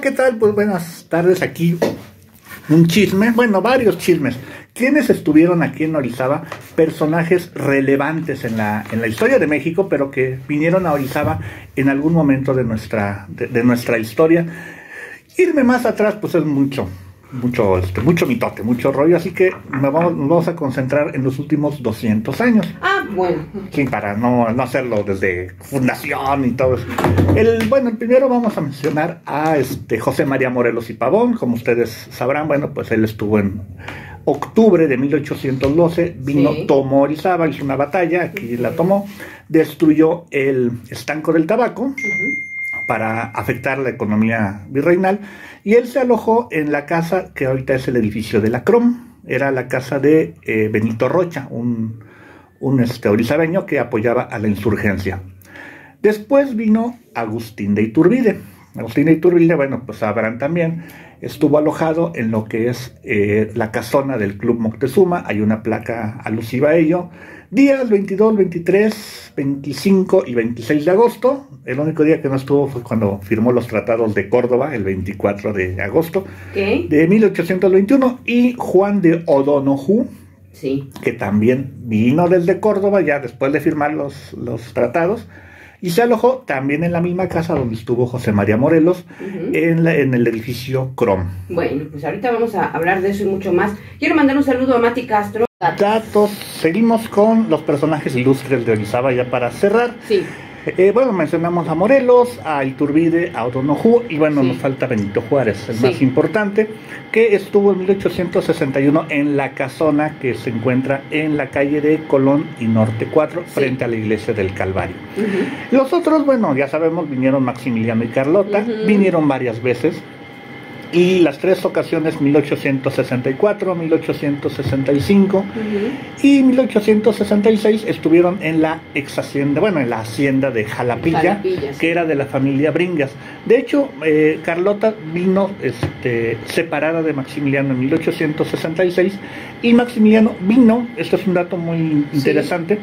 ¿qué tal? Pues buenas tardes aquí. Un chisme, bueno, varios chismes. ¿Quiénes estuvieron aquí en Orizaba? Personajes relevantes en la, en la historia de México, pero que vinieron a Orizaba en algún momento de nuestra, de nuestra historia. Irme más atrás, pues es mucho, mucho, este, mucho mitote, mucho rollo, así que nos vamos, a concentrar en los últimos 200 años. Ah, bueno. Sí, para no, no hacerlo desde fundación y todo eso. El, bueno, el primero vamos a mencionar a este José María Morelos y Pavón, como ustedes sabrán, bueno, pues él estuvo en octubre de 1812, vino, tomó Orizaba, hizo una batalla, aquí la tomó, destruyó el estanco del tabaco para afectar la economía virreinal y él se alojó en la casa que ahorita es el edificio de la CROM, era la casa de eh, Benito Rocha, un, un este, que apoyaba a la insurgencia. Después vino Agustín de Iturbide. Agustín de Iturbide, bueno, pues sabrán también, estuvo alojado en lo que es eh, la casona del Club Moctezuma, hay una placa alusiva a ello, días 22, 23, 25 y 26 de agosto. El único día que no estuvo fue cuando firmó los tratados de Córdoba, el 24 de agosto de 1821. Y Juan de O'Donoghue, sí. que también vino desde Córdoba ya después de firmar los, los tratados. Y se alojó también en la misma casa donde estuvo José María Morelos, en, en, el edificio Crom. Bueno, pues ahorita vamos a hablar de eso y mucho más. Quiero mandar un saludo a Mati Castro, Datos. Seguimos con los personajes ilustres de Orizaba ya para cerrar. Sí. Eh, bueno, mencionamos a Morelos, a Iturbide, a Odonojú y bueno, nos falta Benito Juárez, el más importante, que estuvo en 1861 en la casona que se encuentra en la calle de Colón y Norte 4, frente a la iglesia del Calvario. Los otros, bueno, ya sabemos, vinieron Maximiliano y Carlota, vinieron varias veces y las tres ocasiones 1864, 1865 y 1866 estuvieron en la ex hacienda, bueno, en la hacienda de Jalapilla, que era de la familia Bringas. De hecho, eh, Carlota vino este, separada de Maximiliano en 1866 y Maximiliano vino, esto es un dato muy interesante,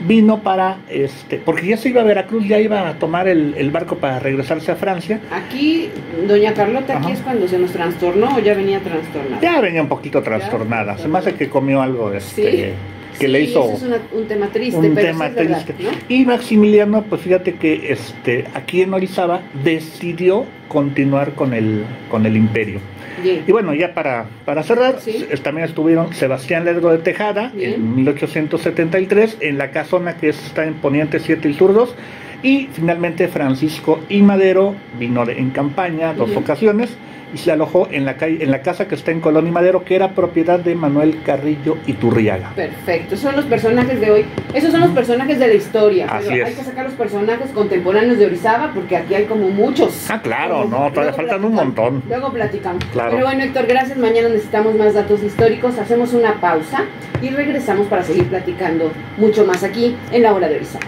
vino para, este, porque ya se iba a Veracruz, ya iba a tomar el, barco para regresarse a Francia. Aquí, doña Carlota, aquí es cuando se nos trastornó o ya venía trastornada. Ya venía un poquito trastornada, se me hace que comió algo este, que le hizo es un tema triste, un tema triste. Y Maximiliano, pues fíjate que este, aquí en Orizaba decidió continuar con el, con el imperio. Y bueno, ya para, para cerrar, también estuvieron Sebastián Lerdo de Tejada en 1873 en la casona que está en Poniente 7 y Sur 2 y finalmente Francisco y Madero vino en campaña dos ocasiones y se alojó en la calle, en la casa que está en Colón y Madero, que era propiedad de Manuel Carrillo Iturriaga. Perfecto, son los personajes de hoy. Esos son los personajes de la historia. pero hay que sacar los personajes contemporáneos de Orizaba, porque aquí hay como muchos. Ah, claro, no, todavía faltan un montón. Luego platicamos. Claro. Pero bueno, Héctor, gracias. Mañana necesitamos más datos históricos. Hacemos una pausa y regresamos para seguir platicando mucho más aquí en la hora de Orizaba.